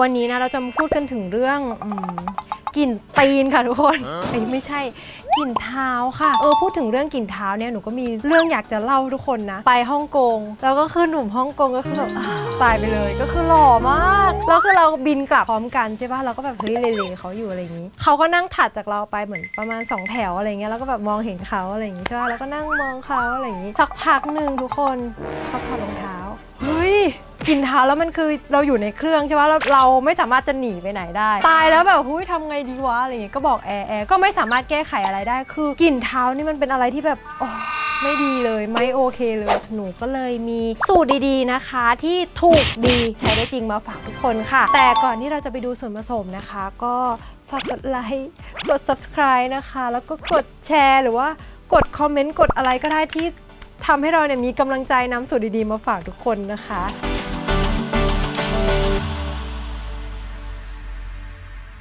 วันนี้นะเราจะมาพูดกันถึงเรื่องอมกลิ่นตีนค่ะทุกคนเอ้ยไม่ใช่กลิ่นเท้าค่ะเออพูดถึงเรื่องกลิ่นเท้าเนี่ยหนูก็มีเรื่องอยากจะเล่าให้ทุกคนนะ ไปฮ่องกงแล้วก็คือหนุ่มฮ่องกงก็คือแบบอ่าตายไปเลยก็คือหล่อมากแล้วคือเราบินกลับพร้อมกันใช่ปะเราก็แบบเฮ้ยเลเลเขาอยู่อะไรอย่างนี้เขาก็นั่งถัดจากเราไปเหมือนประมาณสองแถวอะไรเงี้ยแล้วก็แบบมองเห็นเขาอะไรอย่างงี้ใช่ปะแล้วก็นั่งมองเขาอะไรอย่างงี้สักพักหนึ่งทุกคนเขาถอดรองเท้าเฮ้ย กลิ่นเท้าแล้วมันคือเราอยู่ในเครื่องใช่ไหมแล้วเราไม่สามารถจะหนีไปไหนได้ ตายแล้วแบบหุ้ยทำไงดีวะอะไรอย่างเงี้ยก็บอกแอร์แอร์ก็ไม่สามารถแก้ไขอะไรได้ คือกลิ่นเท้านี่มันเป็นอะไรที่แบบโอ้ไม่ดีเลยไม่โอเคเลย หนูก็เลยมีสูตรดีๆนะคะ ที่ถูกดีใช้ได้จริงมาฝากทุกคนค่ะ แต่ก่อนที่เราจะไปดูส่วนผสมนะคะ ก็ฝากกดไลค์กด subscribe นะคะ แล้วก็กดแชร์ หรือว่ากดคอมเมนต์กดอะไรก็ได้ที่ทำให้เราเนี่ยมีกำลังใจนำสูตรดีๆมาฝากทุกคนนะคะ